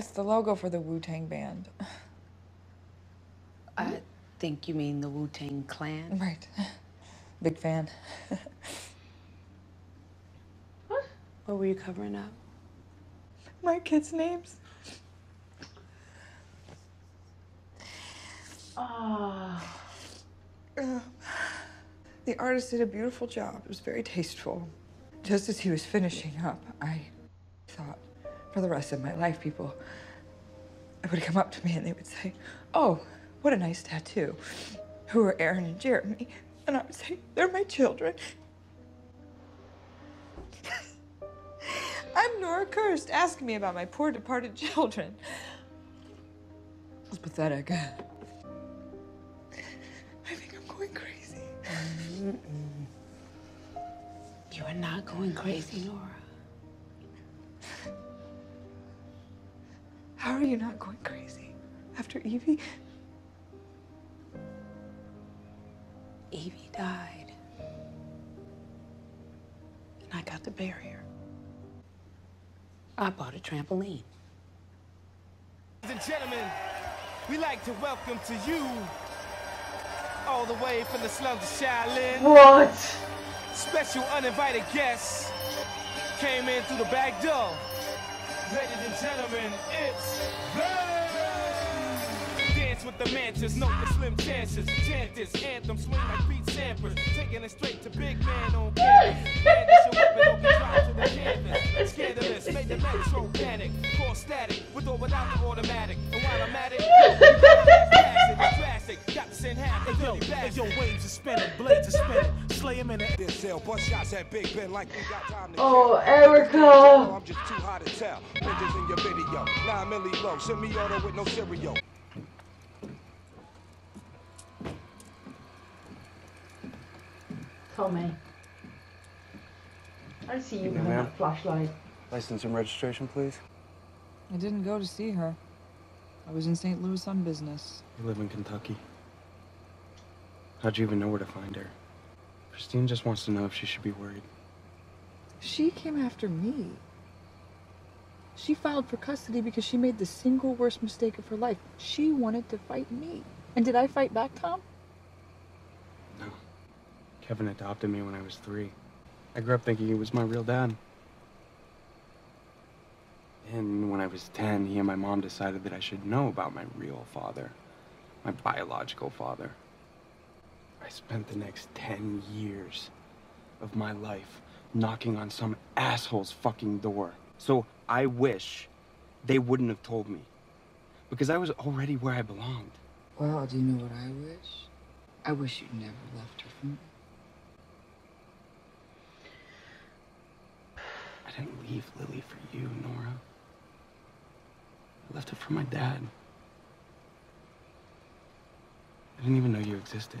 It's the logo for the Wu Tang band. I think you mean the Wu Tang Clan. Right. Big fan. what? What were you covering up? My kids' names. Oh. The artist did a beautiful job. It was very tasteful. Just as he was finishing up, I thought for the rest of my life, people would come up to me and they would say, Oh, what a nice tattoo. Who are Aaron and Jeremy? And I would say, They're my children. I'm Nora Durst. Ask me about my poor departed children. It's pathetic. I think I'm going crazy. Mm -mm. You are not going crazy, Nora. How are you not going crazy? After Evie? Evie died. And I got to bury her. I bought a trampoline. Ladies and gentlemen, we like to welcome to you all the way from the slums of Shaolin. What? Special uninvited guests came in through the back door. Ladies and gentlemen, it's the Dance with the mantis, note the slim chances. Chant this anthem, swing like Pete Sampras. Taking it straight to big man on campus. Brandish your weapon, open drive to the canvas. Scandalous, made the metro panic. Core static, with or without the automatic. And while I'm at it, it's drastic. Got to send half the yo, yo, waves are spinning, blades are spinning. Slay him in the this cell, bust shots at Big Ben like we got time to Oh, Erica! I'm just too hot to tell. Pictures in your video. Nine milli low, send me auto with no cereal. Tommy. I see you with that flashlight. License and registration, please. I didn't go to see her. I was in St. Louis on business. You live in Kentucky. How'd you even know where to find her? Christine just wants to know if she should be worried. She came after me. She filed for custody because she made the single worst mistake of her life. She wanted to fight me. And did I fight back, Tom? No. Kevin adopted me when I was three. I grew up thinking he was my real dad. And when I was 10, he and my mom decided that I should know about my real father, my biological father. I spent the next 10 years of my life knocking on some asshole's fucking door. So I wish they wouldn't have told me. Because I was already where I belonged. Well, do you know what I wish? I wish you'd never left her for me. I didn't leave Lily for you, Nora. I left her for my dad. I didn't even know you existed.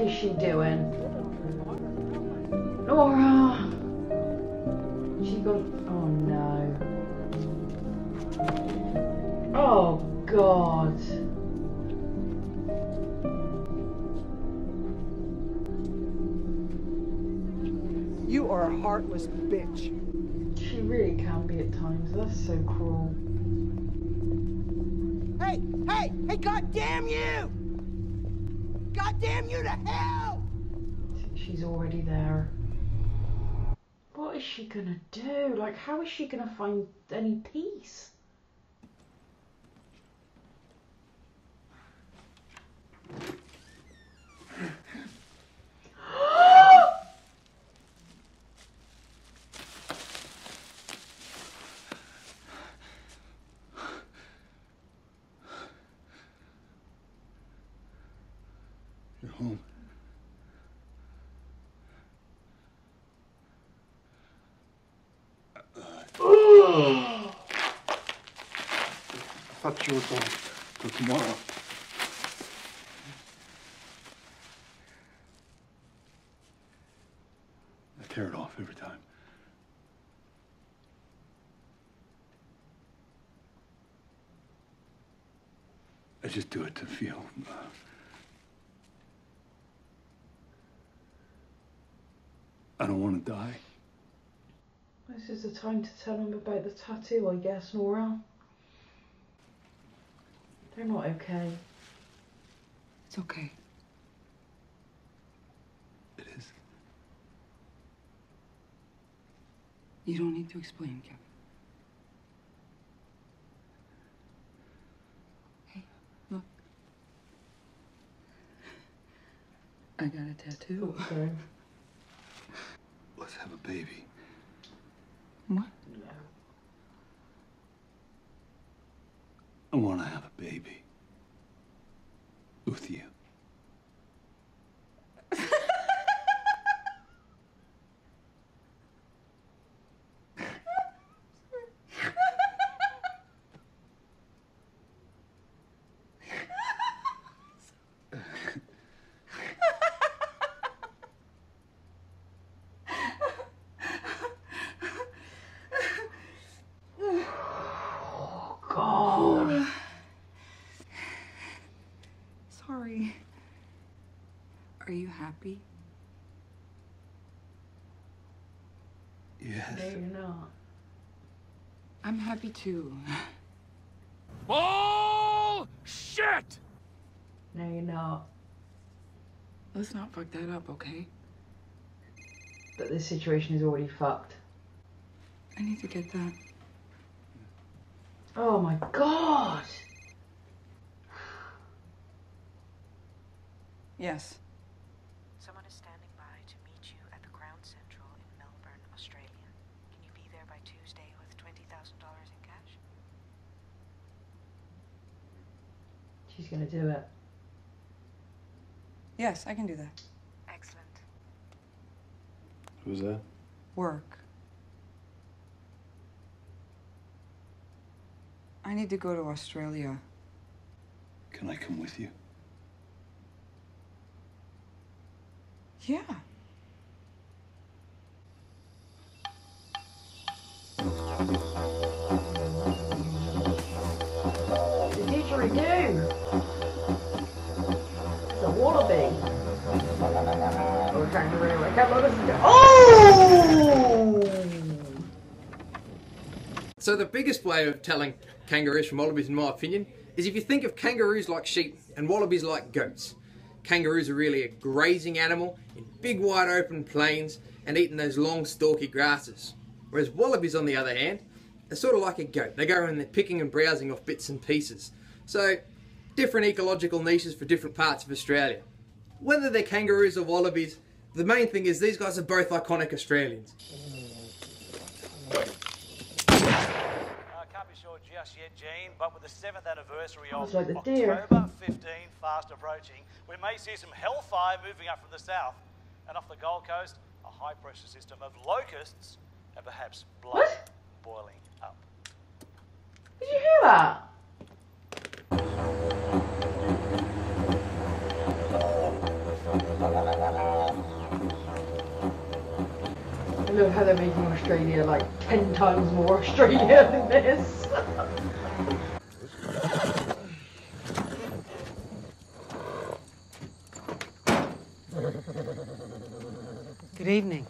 fuck is she doing? Nora! She got. Oh no. Oh god. You are a heartless bitch. She really can be at times. That's so cruel. Hey, hey, hey, god damn you! God damn you to hell! She's already there. What is she gonna do? Like, how is she gonna find any peace? You're home. Tomorrow. I tear it off every time. I just do it to feel. Uh, I don't want to die. This is the time to tell them about the tattoo, I guess, Nora. They're not okay. It's okay. It is. You don't need to explain, Kevin. Hey, look. I got a tattoo. Okay. Let's have a baby. What? I want to have a baby. With you. Oh, God. Sorry. Are you happy? Yes. No, you're not. I'm happy too. Oh Bullshit! No, you're not. Let's not fuck that up, okay? But this situation is already fucked. I need to get that. Oh my god! Yes. Someone is standing by to meet you at the Crown Central in Melbourne, Australia. Can you be there by Tuesday with $20,000 in cash? She's gonna do it. Yes, I can do that. Excellent. Who's that? Work. I need to go to Australia. Can I come with you? Yeah. Or a kangaroo, I can't listen to Oh! So the biggest way of telling kangaroos from wallabies, in my opinion, is if you think of kangaroos like sheep and wallabies like goats. Kangaroos are really a grazing animal in big wide open plains and eating those long stalky grasses. Whereas wallabies, on the other hand, are sort of like a goat. They go and they're picking and browsing off bits and pieces. So, different ecological niches for different parts of Australia. Whether they're kangaroos or wallabies, the main thing is these guys are both iconic Australians. Uh, can't be sure just yet, Gene, but with the seventh anniversary of Sounds like the. October 15 fast approaching, we may see some hellfire moving up from the south. And off the Gold Coast, a high pressure system of locusts and perhaps blood boiling up. Did you hear that? I love how they're making Australia like 10 times more Australia than this. Good evening.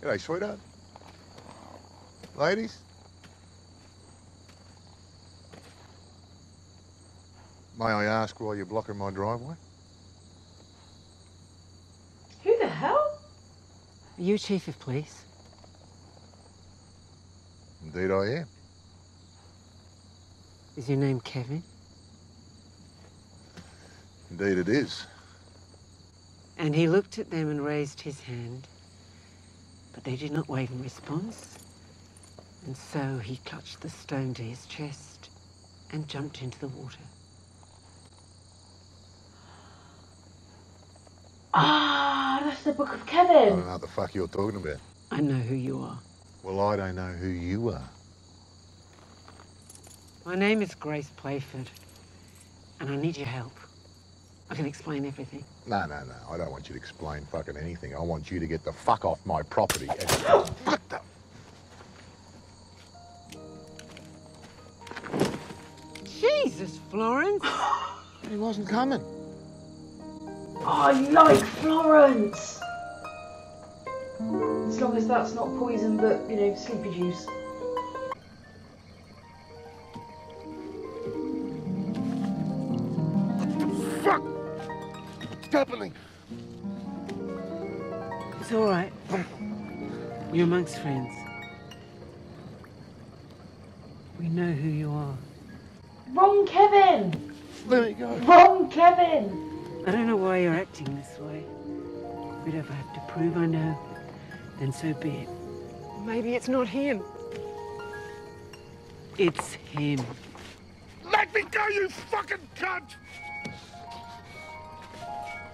G'day, sweetheart. Ladies? May I ask why you're blocking my driveway? Who the hell? Are you chief of police? Indeed I am. Is your name Kevin? Indeed it is. And he looked at them and raised his hand, but they did not wave in response. And so he clutched the stone to his chest and jumped into the water. Ah, that's the Book of I Kevin. don't know what the fuck you're talking about. I know who you are. Well, I don't know who you are. My name is Grace Playford, and I need your help. I can explain everything. No, no, no. I don't want you to explain fucking anything. I want you to get the fuck off my property and... What the... Jesus, Florence! he wasn't coming. I like Florence! As long as that's not poison, but, you know, sleepy juice. Fuck! What's happening? It's all right. You're amongst friends. We know who you are. Wrong Kevin! There you go. Wrong Kevin! I don't know why you're acting this way. But if I have to prove I know, then so be it. Maybe it's not him. It's him. Let me go, you fucking cunt!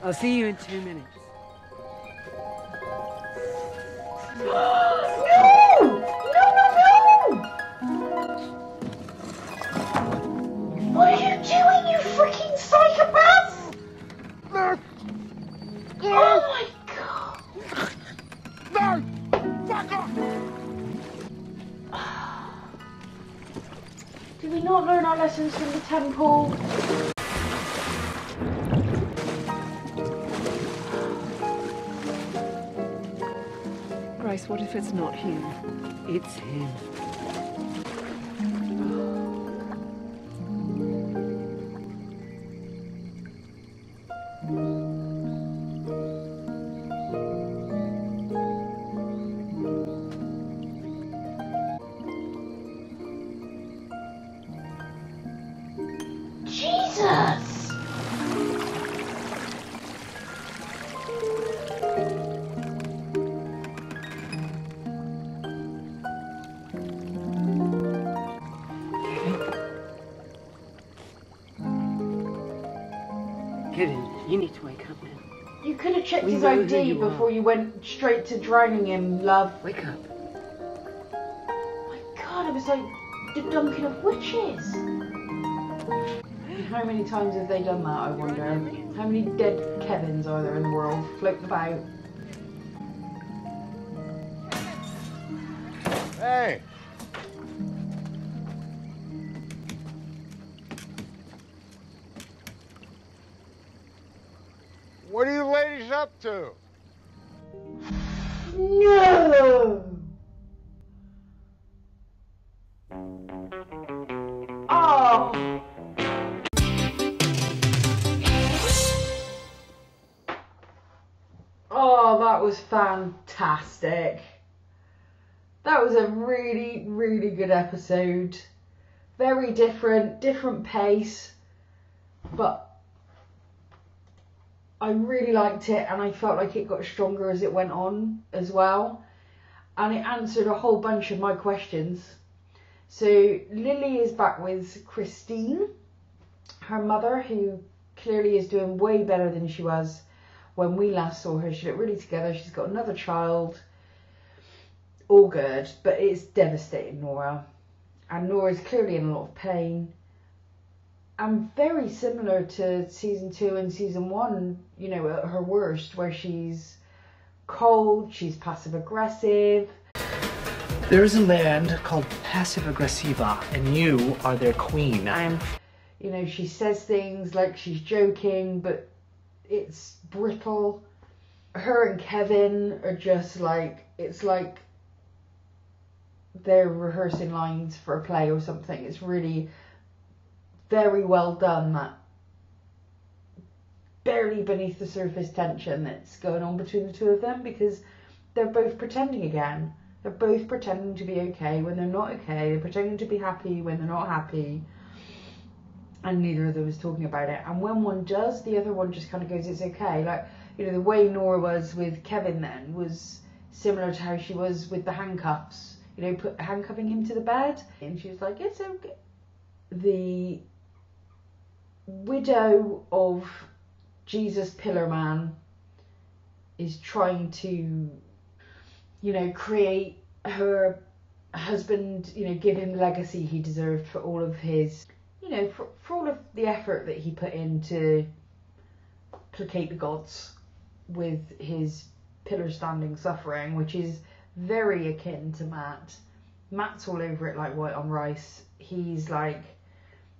I'll see you in two minutes. not learn our lessons from the temple? Grace, what if it's not him? It's him. You need to wake up now. You could have checked We his know who ID you are. before you went straight to drowning him, love. Wake up. My god, it was like the dunking of witches. How many times have they done that, I wonder? How many dead Kevins are there in the world floating about? Hey! No! Oh! Oh, that was fantastic. That was a really, really good episode. Very different, different pace, but I really liked it and I felt like it got stronger as it went on as well. And it answered a whole bunch of my questions. So Lily is back with Christine, her mother, who clearly is doing way better than she was when we last saw her. She looked really together. She's got another child. All good, but it's devastating Nora. And Nora's clearly in a lot of pain. And very similar to season two and season one, you know, at her worst, where she's cold, she's passive aggressive. There is a land called Passive Aggressiva, and you are their queen. I'm, you know, she says things like she's joking, but it's brittle. Her and Kevin are just like, it's like they're rehearsing lines for a play or something. It's really very well done, that barely beneath the surface tension that's going on between the two of them because they're both pretending again. They're both pretending to be okay when they're not okay. They're pretending to be happy when they're not happy. And neither of them is talking about it. And when one does, the other one just kind of goes, it's okay. Like, you know, the way Nora was with Kevin then was similar to how she was with the handcuffs. You know, put handcuffing him to the bed. And she was like, it's okay. The widow of Jesus Pillarman is trying to, you know, create her husband, you know, give him the legacy he deserved for all of his, you know, for, for all of the effort that he put in to placate the gods with his pillar standing suffering, which is very akin to Matt. Matt's all over it like white on rice. He's like,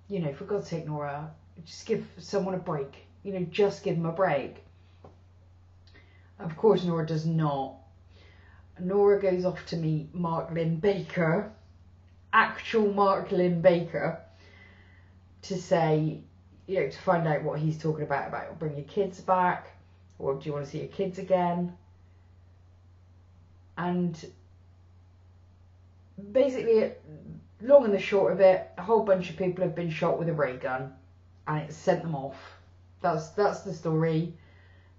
you know, for God's sake, Nora, just give someone a break. You know, just give them a break. Of course, Nora does not. Nora goes off to meet Mark Linn-Baker, actual Mark Linn-Baker, to say, you know, to find out what he's talking about about bring your kids back, or do you want to see your kids again? And basically, long and the short of it, a whole bunch of people have been shot with a ray gun, and it sent them off. That's that's the story.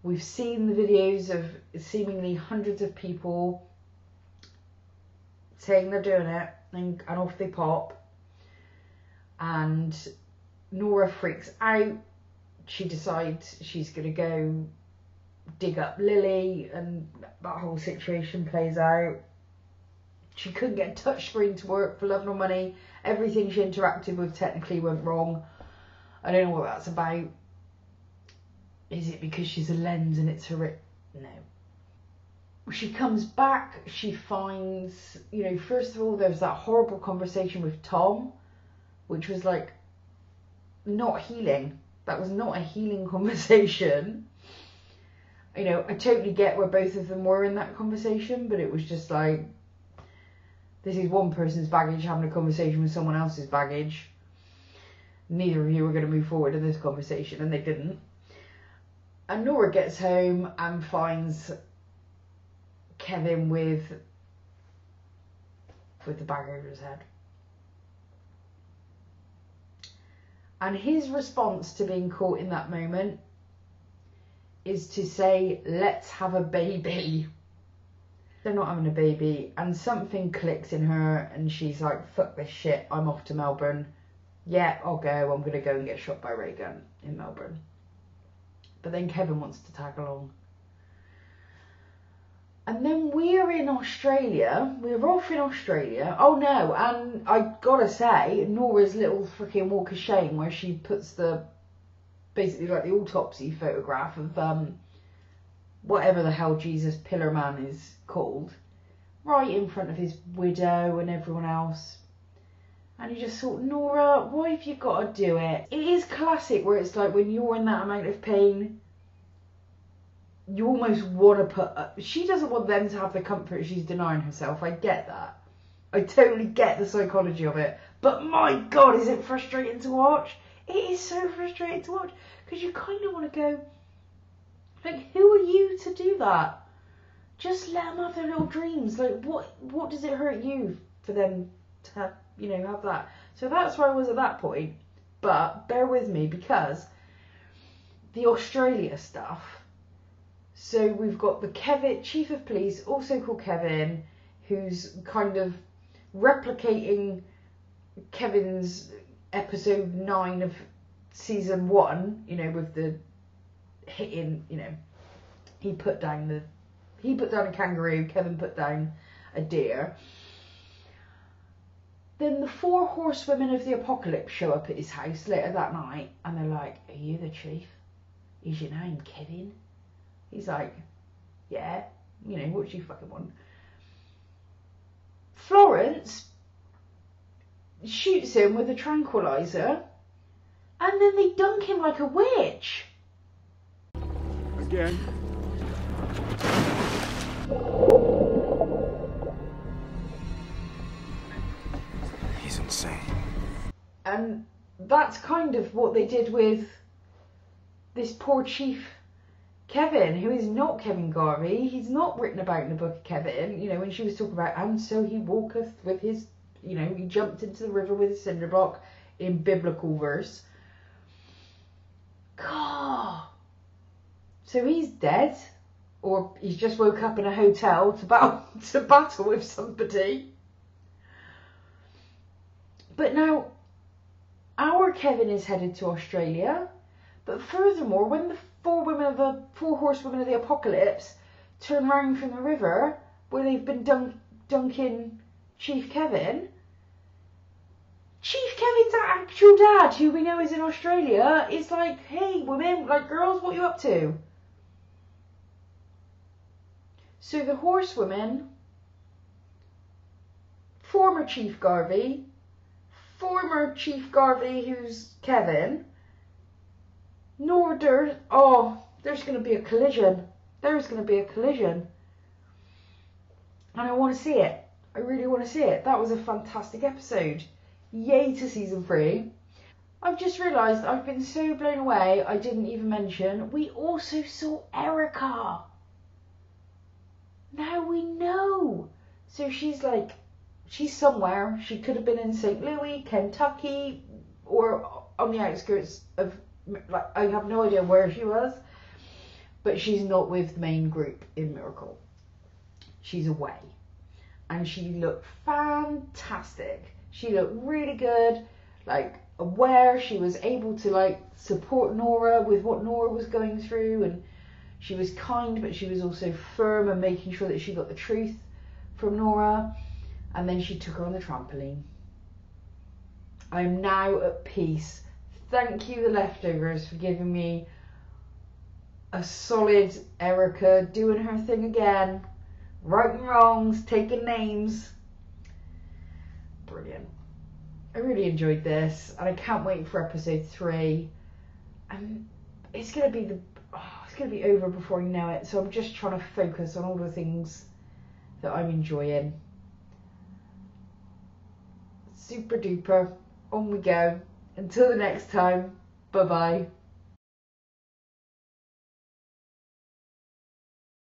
We've seen the videos of seemingly hundreds of people saying they're doing it, and, and off they pop. And Nora freaks out. She decides she's going to go dig up Lily, and that whole situation plays out. She couldn't get a touch to work for love nor money. Everything she interacted with technically went wrong. I don't know what that's about. Is it because she's a lens and it's her? No. She comes back. She finds, you know, first of all, there's that horrible conversation with Tom, which was like not healing. That was not a healing conversation. You know, I totally get where both of them were in that conversation, but it was just like, this is one person's baggage having a conversation with someone else's baggage. Neither of you are going to move forward in this conversation, and they didn't. And Nora gets home and finds Kevin with with the bag over his head. And his response to being caught in that moment is to say, let's have a baby. They're not having a baby, and something clicks in her, and she's like, fuck this shit, I'm off to Melbourne. Yeah, I'll go, I'm gonna go and get shot by ray gun in Melbourne. But then Kevin wants to tag along. And then we're in Australia. We're off in Australia. Oh no, and I gotta say, Nora's little freaking walk of shame where she puts the basically like the autopsy photograph of um whatever the hell Jesus Pillar Man is called, right in front of his widow and everyone else. And you just thought, Nora, why have you got to do it? It is classic where it's like when you're in that amount of pain, you almost want to put. Up, she doesn't want them to have the comfort she's denying herself. I get that. I totally get the psychology of it. But my god, is it frustrating to watch? It is so frustrating to watch because you kind of want to go, like, who are you to do that? Just let them have their little dreams. Like, what what does it hurt you for them to have, you know, have that? So that's where I was at that point. But bear with me because the Australia stuff. So we've got the Kevin, chief of police, also called Kevin, who's kind of replicating Kevin's episode nine of season one. You know, with the hitting. You know, he put down the he put down a kangaroo. Kevin put down a deer. Then the four horsewomen of the apocalypse show up at his house later that night, and they're like, "Are you the chief? Is your name Kevin?" He's like, yeah, you know, what do you fucking want? Florence shoots him with a tranquilizer and then they dunk him like a witch. Again. And that's kind of what they did with this poor chief Kevin, who is not Kevin Garvey, he's not written about in the book of Kevin. You know, when she was talking about, and so he walketh with his, you know, he jumped into the river with his cinder block in biblical verse. God. So he's dead, or he's just woke up in a hotel to battle to battle with somebody. But now, our Kevin is headed to Australia. But furthermore, when the four women of the four horsewomen of the apocalypse turn round from the river where they've been dunk, dunking Chief Kevin. Chief Kevin's actual dad, who we know is in Australia, is like, hey, women, like girls, what you up to? So the horsewomen, former Chief Garvey, former Chief Garvey, who's Kevin, Nora Durst, oh, there's going to be a collision. There's going to be a collision. And I want to see it. I really want to see it. That was a fantastic episode. Yay to season three. I've just realised I've been so blown away I didn't even mention we also saw Erica. Now we know. So she's like, she's somewhere. She could have been in St. Louis, Kentucky, or on the outskirts of, like, I have no idea where she was. But she's not with the main group in Miracle. She's away. And she looked fantastic. She looked really good, like aware. She was able to like support Nora with what Nora was going through and she was kind, but she was also firm and making sure that she got the truth from Nora. And then she took her on the trampoline. I'm now at peace. Thank you, the leftovers, for giving me a solid Erica doing her thing again. Right and wrongs, taking names. Brilliant. I really enjoyed this, and I can't wait for episode three. And it's gonna be the oh, it's gonna be over before you know it. So I'm just trying to focus on all the things that I'm enjoying. Super duper. On we go. Until the next time. Bye bye.